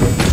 you.